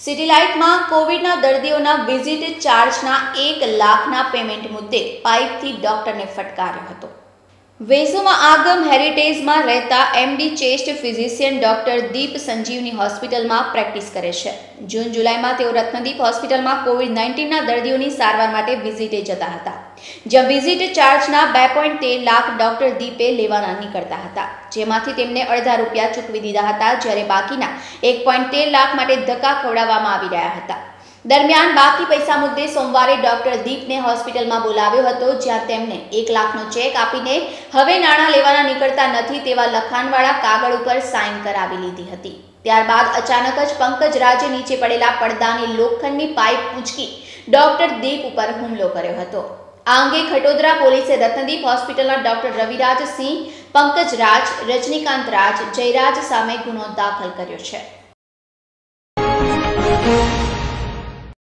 સિટીલાઇટમાં કોવિડના દર્દીઓના વિઝિટ ચાર્જના એક લાખના પેમેન્ટ મુદ્દે પાઇપથી ડોક્ટરને ફટકાર્યો હતો. વેસુમાં આગમ હેરિટેજમાં રહેતા MD chest physician doctor Deep Sanjivani હોસ્પિટલમાં પ્રેક્ટિસ કરે છે. જૂન જુલાઈમાં તેઓ રત્નદીપ હોસ્પિટલમાં કોવિડ નાઇન્ટીનના દર્દીઓની સારવાર માટે વિઝિટે જતા હતા. જ્યાં વિઝિટ ચાર્જના બે પોઈન્ટ તેર લાખ ડોક્ટર દીપે લેવાના નીકળતા હતા. જેમાંથી તેમને અડધા રૂપિયા ચૂકવી દીધા હતા, જ્યારે બાકીના એક પોઈન્ટ તેર લાખ માટે ધક્કા ખવડાવવામાં આવી રહ્યા હતા. દરમિયાન બાકી પૈસા મુદ્દે સોમવારે ડોક્ટર દીપને હોસ્પિટલમાં બોલાવ્યો હતો, જ્યાં તેમને એક લાખનો ચેક આપીને હવે નાણાં લેવાના નીકળતા નથી તેવા લખાણવાળા કાગળ ઉપર સાઇન કરાવી લીધી હતી. ત્યારબાદ અચાનક જ પંકજ રાજે નીચે પડેલા પડદાની લોખંડની પાઇપ પૂંચકી ડોક્ટર દીપ ઉપર હુમલો કર્યો હતો. આ અંગે ખટોદરા પોલીસે રત્નદીપ હોસ્પિટલના ડોક્ટર રવિરાજ સિંહ, પંકજ રાજ, રજનીકાંત રાજ, જયરાજ સામે ગુનો દાખલ કર્યો છે.